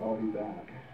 I'll be back.